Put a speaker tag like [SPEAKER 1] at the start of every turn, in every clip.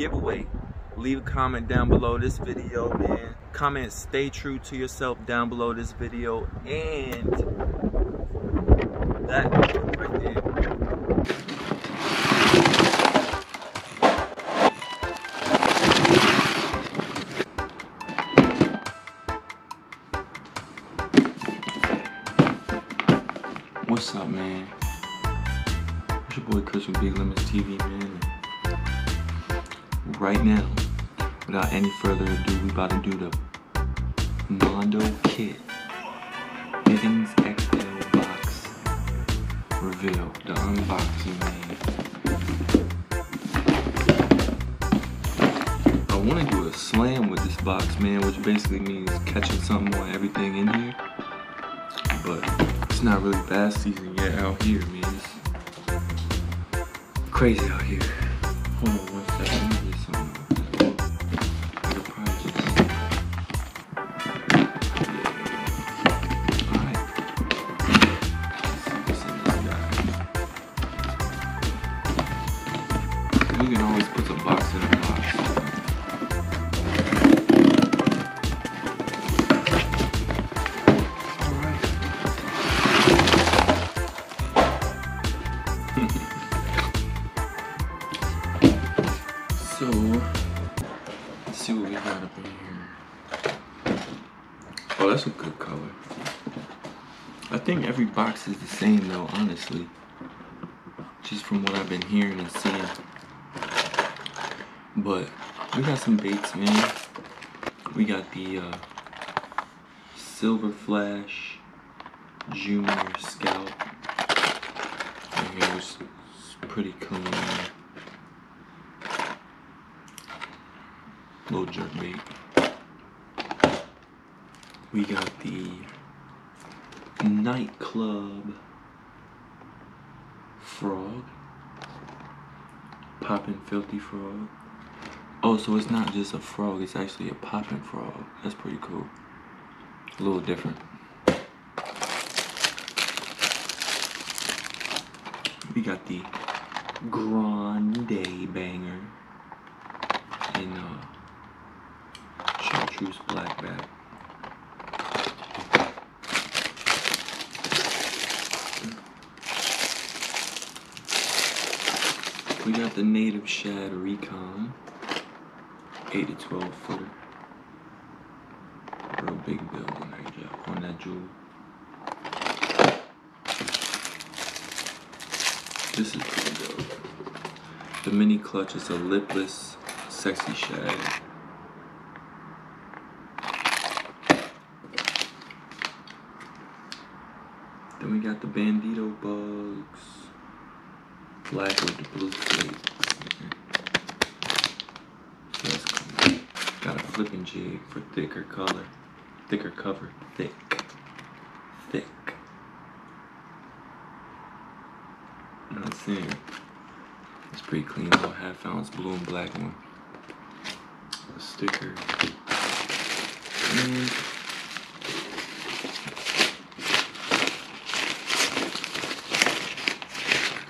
[SPEAKER 1] giveaway. Leave a comment down below this video, man. Comment stay true to yourself down below this video. And that right there. What's up, man? It's your boy Chris from Big Lmnz TV, man. Right now, without any further ado, we about to do the Mondo Kit Bigguns XL box reveal, the unboxing, man. I want to do a slam with this box, man, which basically means catching something on everything in here. But it's not really bass season yet out here, man. It's crazy out here. Hold on one second. Always put some box in a box. So, let's see what we got up in here. Oh, that's a good color. I think every box is the same though, honestly. Just from what I've been hearing and seeing. But we got some baits, man. We got the uh, Silver Flash Junior Scout. And pretty clean. Little jerk bait. We got the nightclub frog. Poppin' filthy frog. Oh, so it's not just a frog, it's actually a popping frog. That's pretty cool. A little different. We got the Grande Banger in uh, chartreuse blackback. We got the Native Shad Recon, 8 to 12 footer. Real big build on that, on that jewel. This is pretty dope. The mini Klutch is a lipless, sexy shad. Then we got the Bandito bugs. Black with the blue plate. So that's cool. Got a flipping jig for thicker color. Thicker cover. Thick. Thick. Know what It's pretty clean little half ounce blue and black one. A sticker. And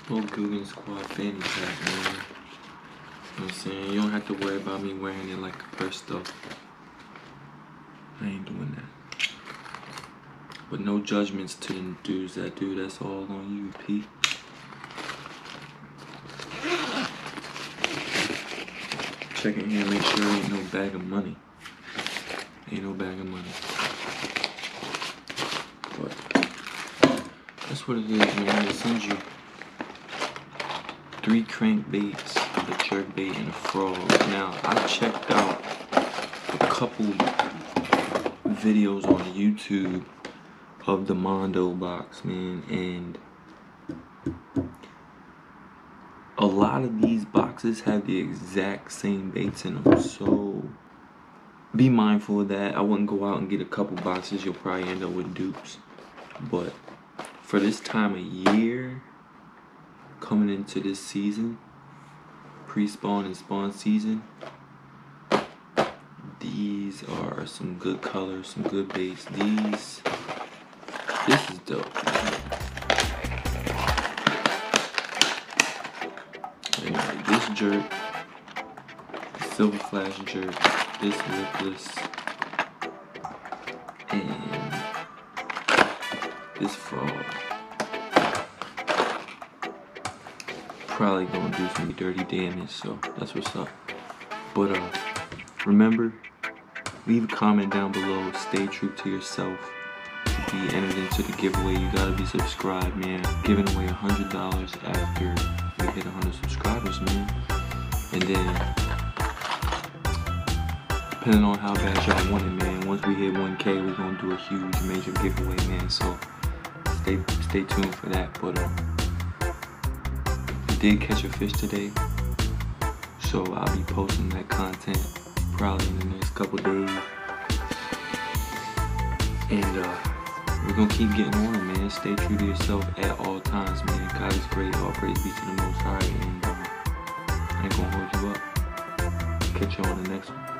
[SPEAKER 1] little Googan Squad fanny pack, man. You know what I'm saying? You don't have to worry about me wearing it like a purse though. I ain't doing that. But no judgments to the dudes that do. That's all on you, Pete. Check in here, make sure ain't no bag of money. Ain't no bag of money. But that's what it is, man. It sends you three crankbaits, a jerk bait, and the frog. Now I checked out a couple videos on YouTube of the Mondo box, man, and a lot of these boxes have the exact same baits in them. So be mindful of that. I wouldn't go out and get a couple boxes. You'll probably end up with dupes. But for this time of year, coming into this season, pre-spawn and spawn season, these are some good colors, some good baits. These, this is dope. Anyway, this jerk Silver Flash jerk, this lipless, and this frog. Probably gonna do some dirty damage, so that's what's up. But uh, remember, leave a comment down below. Stay true to yourself. Be entered into the giveaway, you gotta be subscribed, man. Giving away a hundred dollars after we hit 100 subscribers, man. And then, depending on how bad y'all want it, man. Once we hit 1K, we're gonna do a huge, major giveaway, man. So stay, stay tuned for that. But I did catch a fish today, so I'll be posting that content probably in the next couple days. And uh, we're gonna keep getting on it, man. Stay true to yourself at all times, man. God is great. All praise be to the Most High, and uh, I ain't gonna hold you up. Catch you on the next one.